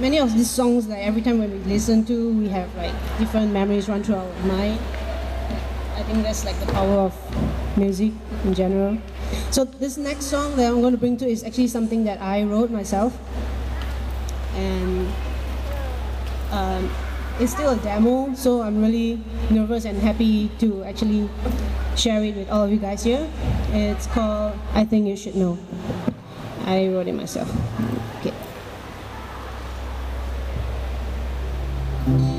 many of these songs, like every time when we listen to, we have like different memories run through our mind. I think that's like the power of music in general. So this next song that I'm going to bring to is actually something that I wrote myself, and um, it's still a demo. So I'm really nervous and happy to actually share it with all of you guys here. It's called "I Think You Should Know." I wrote it myself. Okay. Thank you.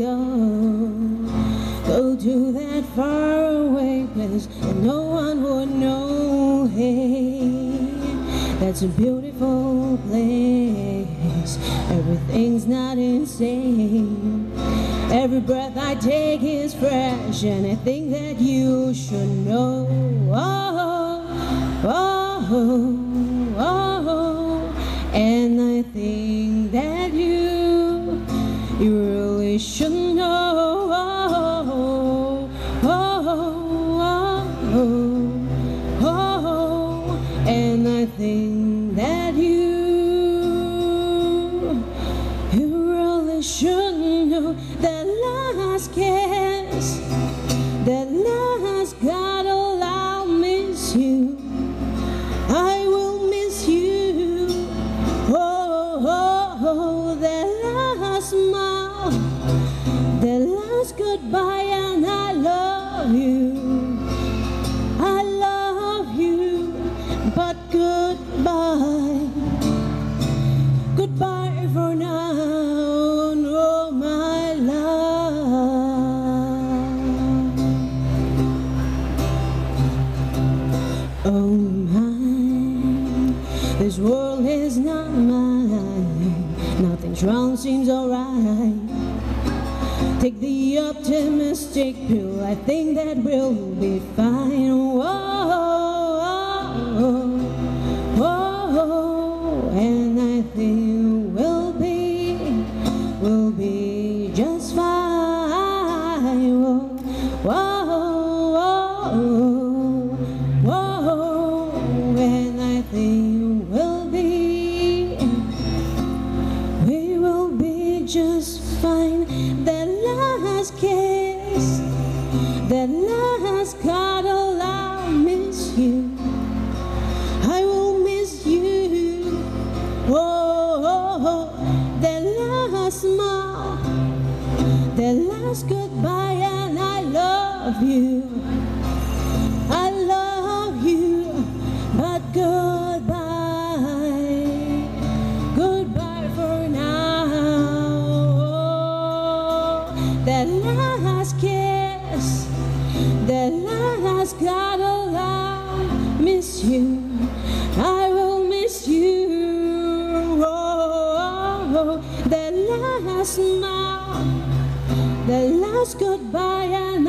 Go, go to that faraway place where no one would know. Hey, that's a beautiful place. Everything's not insane. Every breath I take is fresh, and I think that you should know. tem Goodbye for now, oh my love. Oh my, this world is not mine. Nothing's wrong, seems alright. Take the optimistic pill. I think that we'll be fine. Whoa, whoa, and I think That last kiss, that last cuddle, oh, I'll miss you. I will miss you. Oh, that last smile, that last goodbye, and I love you. That last kiss, that last cuddle, I'll miss you. I will miss you. Oh, that last smile, that last goodbye, and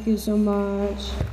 Thank you so much.